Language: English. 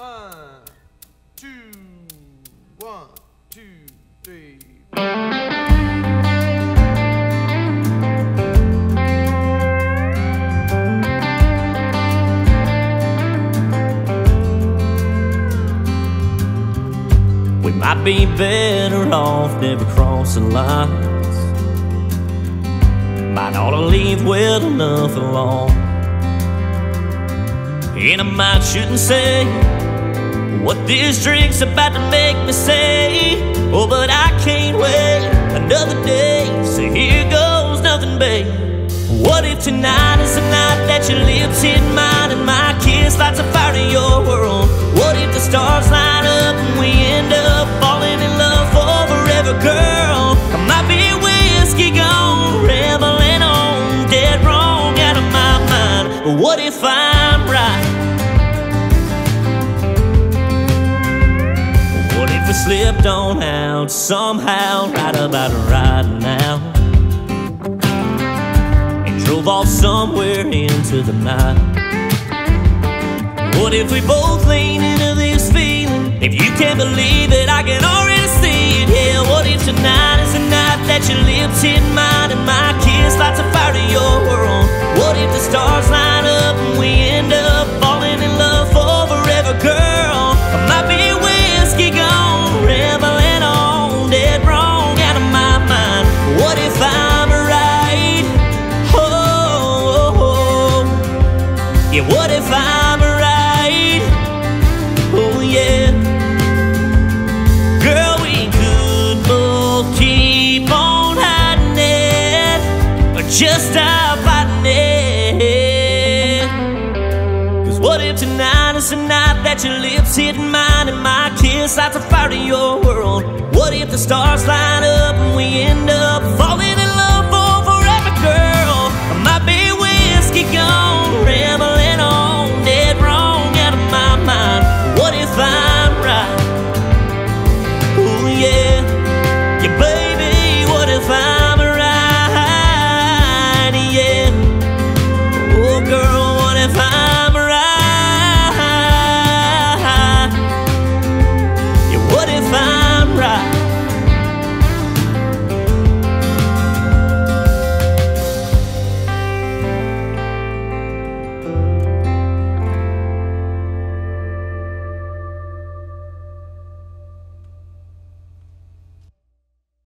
One, two, one, two, three. We might be better off never crossing lines. Might ought to leave well enough alone. And I might shouldn't say what this drink's about to make me say. Oh, but I can't wait another day. So here goes nothing, babe. What if tonight is the night that your lips hit mine and my kiss lights a fire in your world? What if the stars line up and we end up falling in love forever, girl? I might be whiskey gone, reveling on, dead wrong out of my mind. But what if I'm slipped on out somehow, right about right now? And drove off somewhere into the night. What if we both lean into this feeling? If you can't believe it, I can yeah, what if I'm right? Oh yeah. Girl, we could both keep on hiding it, or just stop fighting it. Cause what if tonight is the night that your lips hit mine and my kiss lights a fire to your world? What if the stars line